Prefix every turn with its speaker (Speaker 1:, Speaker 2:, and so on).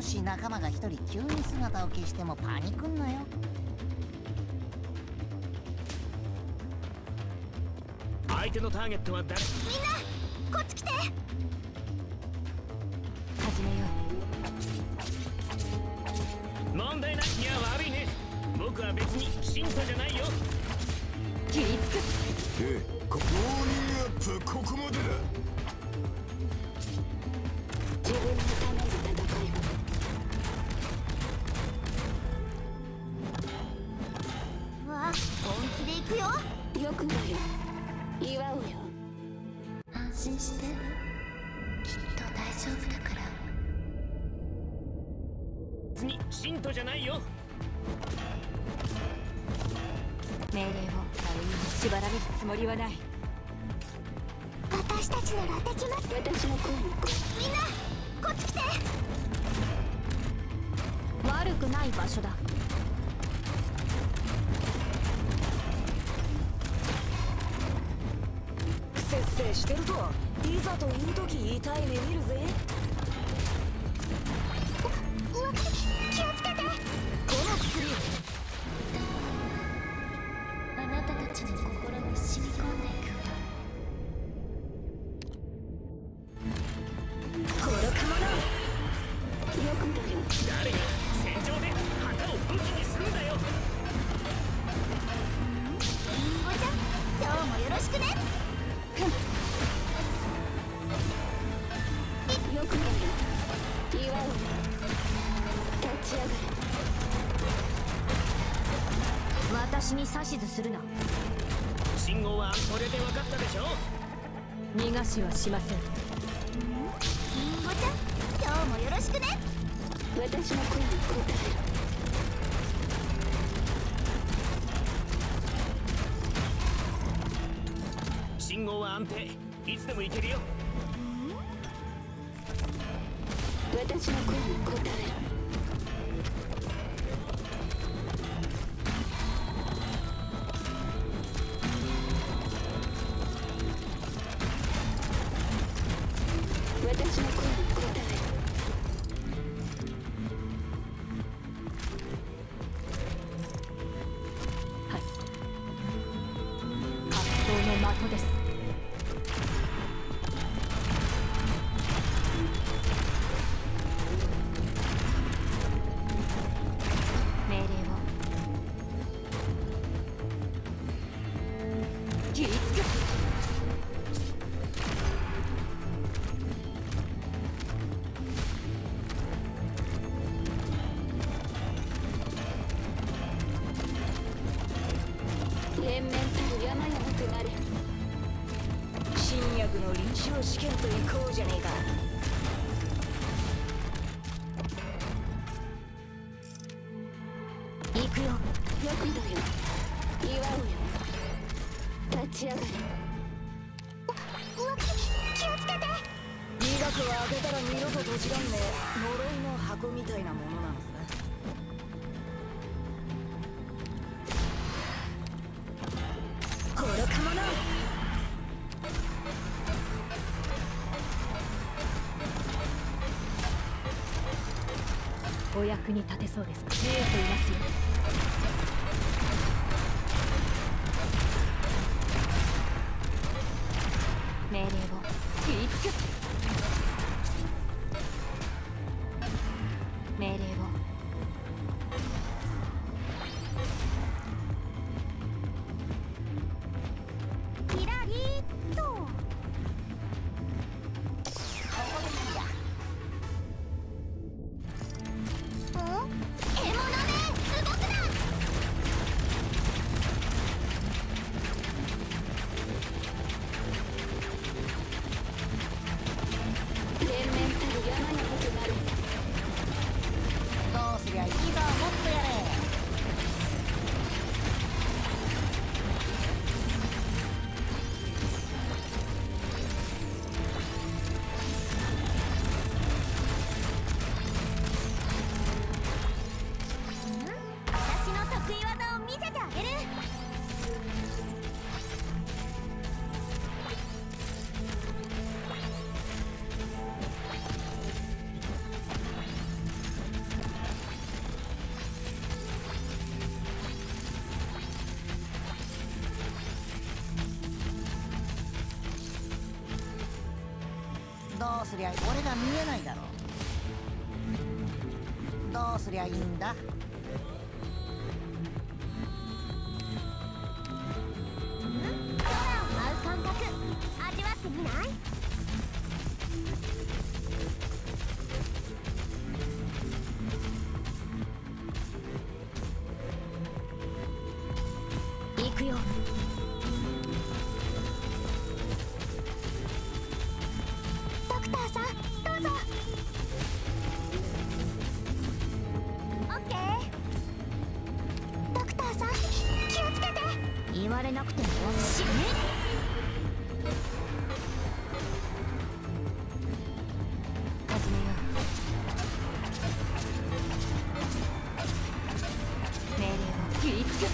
Speaker 1: もし仲間が一人急に姿を消してもパニクんなよ。
Speaker 2: 相手のターゲットは誰？
Speaker 3: みんなこっち来て。
Speaker 4: 始めよ
Speaker 2: 問題ないいや悪いね。僕は別に信徒じゃないよ。
Speaker 4: う切りつく。
Speaker 5: ええこウォーミングアップここまでだ
Speaker 3: くないよ祝うよ安心して。きっと大丈夫だから。
Speaker 2: 別に信徒じゃないよ
Speaker 4: 命令を。誰にも縛られるつもり。はない
Speaker 3: 私たちならできます私の声にみんなこっち来て。
Speaker 4: 悪くない場所だ。
Speaker 6: してるといざという時痛い目見るぜ。
Speaker 3: ち上がれ。
Speaker 4: 私に指図するな。
Speaker 2: 信号はこれで分かったでしょ？
Speaker 4: 逃がしはしません。
Speaker 3: りんごちゃん今日もよろしくね。私の声に答え
Speaker 2: 信号は安定。いつでも行けるよ。
Speaker 3: ろ私の声に答えろ
Speaker 6: 新薬の臨床試験と行こうじゃねえか。
Speaker 4: 行くよ。
Speaker 3: よくだよ祝うよ立ち上がれ。うわ気気をつけて。
Speaker 6: 医学は開けたら二度と閉じらんねえ呪いの箱みたいなものなの。
Speaker 4: お役に立てそうです見えていますよ。命令を。切りつく
Speaker 1: どうすりゃ俺が見えないだろ。うどうすりゃいいんだ？ん？
Speaker 3: 空を舞う感覚。味わっわれなくても死ね
Speaker 4: 始めよう。命令を切りつく